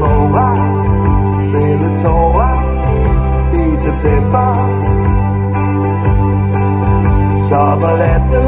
morgen Stille tårer. I september. Så på landet